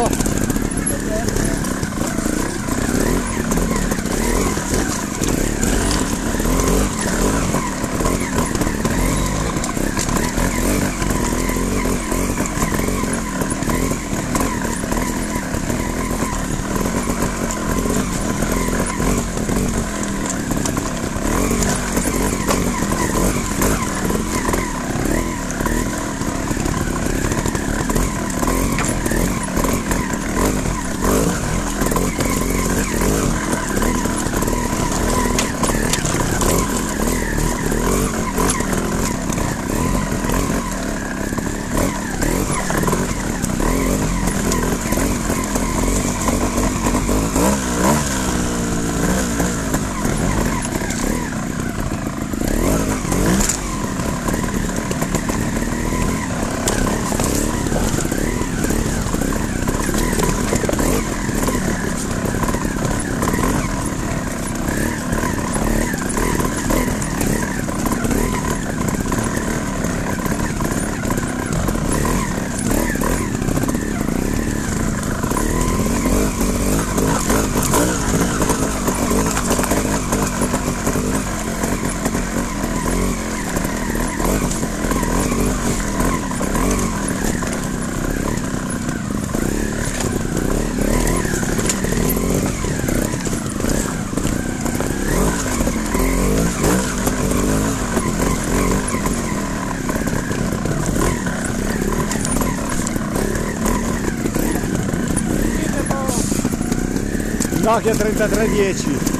Oh. Nokia 3310